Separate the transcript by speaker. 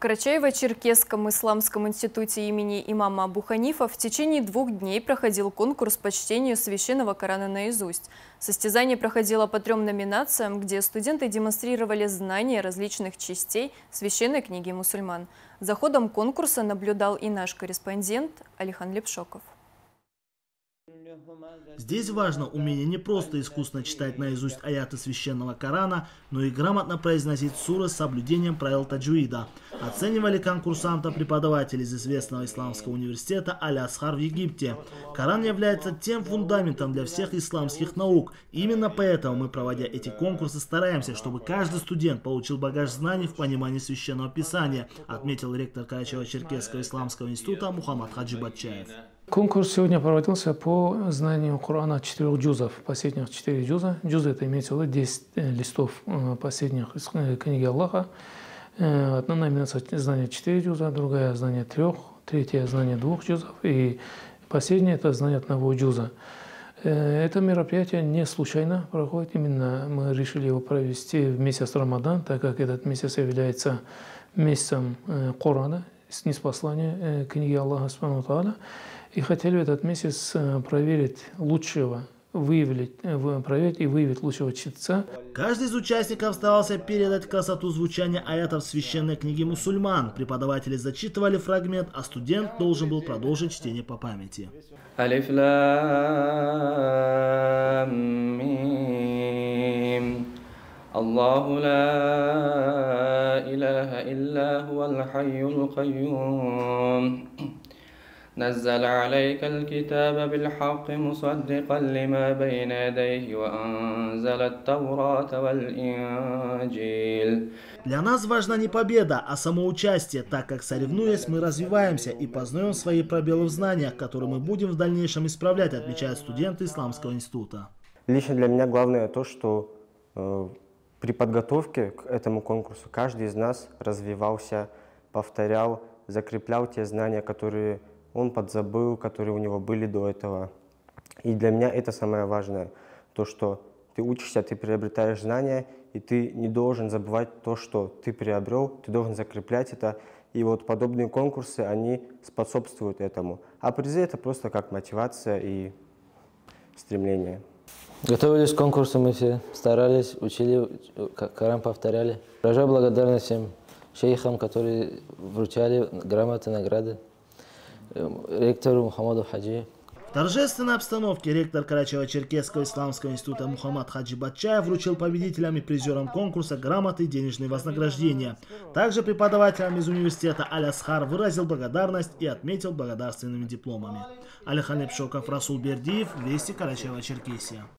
Speaker 1: Карачаево-Черкесском исламском институте имени имама Абу Ханифа в течение двух дней проходил конкурс по чтению священного Корана наизусть. Состязание проходило по трем номинациям, где студенты демонстрировали знания различных частей священной книги мусульман. За ходом конкурса наблюдал и наш корреспондент Алихан Лепшоков.
Speaker 2: Здесь важно умение не просто искусно читать наизусть аяты священного Корана, но и грамотно произносить суры с соблюдением правил таджуида. Оценивали конкурсанта преподаватели из известного исламского университета Аль-Асхар в Египте. Коран является тем фундаментом для всех исламских наук. Именно поэтому мы, проводя эти конкурсы, стараемся, чтобы каждый студент получил багаж знаний в понимании священного писания, отметил ректор Карачево-Черкесского исламского института Мухаммад Хаджи Батчаев.
Speaker 3: Конкурс сегодня проводился по знанию Корана четырех джузов, последних четыре джуза. Джузы это имеется в виду 10 э, листов э, последних из э, книги Аллаха. Одна номинация знание четыре джуза, другая знание трех, третья знание двух джузов и последнее это знание одного джуза. Это мероприятие не случайно проходит, именно мы решили его провести в месяц Рамадан, так как этот месяц является месяцем Корана, снизпослания книги Аллаха Субхану и хотели в этот месяц э, проверить лучшего выявить, э, проверить и выявить лучшего чтеца.
Speaker 2: Каждый из участников старался передать красоту звучания аятов священной книги мусульман. Преподаватели зачитывали фрагмент, а студент должен был продолжить чтение по памяти. Алиф Аллаху ла
Speaker 4: илляха илля хуал хайюл кайюм. نزل عليك الكتاب بالحق مصدقا لما بين يديه وأنزل التوراة والإنجيل
Speaker 2: Для нас важна не победа, а самоучастие, так как соревнуясь, мы развиваемся и познаем свои пробелы в знаниях, которые мы будем в дальнейшем исправлять, отмечают студенты Исламского института.
Speaker 5: Лично для меня главное то, что э, при подготовке к этому конкурсу каждый из нас развивался, повторял, закреплял те знания, которые он подзабыл, которые у него были до этого. И для меня это самое важное, то, что ты учишься, ты приобретаешь знания, и ты не должен забывать то, что ты приобрел, ты должен закреплять это. И вот подобные конкурсы, они способствуют этому. А призы это просто как мотивация и стремление.
Speaker 6: Готовились к конкурсу, мы все старались, учили, Коран повторяли. Выражаю благодарность всем шейхам, которые вручали грамоты, награды ректору Мухаммаду Хаджи.
Speaker 2: В торжественной обстановке ректор Карачево-Черкесского исламского института Мухаммад Хаджи Батчаев вручил победителям и призерам конкурса грамоты и денежные вознаграждения. Также преподавателям из университета Аль-Асхар выразил благодарность и отметил благодарственными дипломами. Алихан Эпшоков, Расул Бердиев, Вести Карачева-Черкесия.